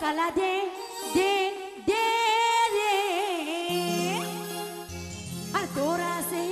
कला दे दे दे रे। और तोरा से